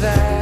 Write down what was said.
that.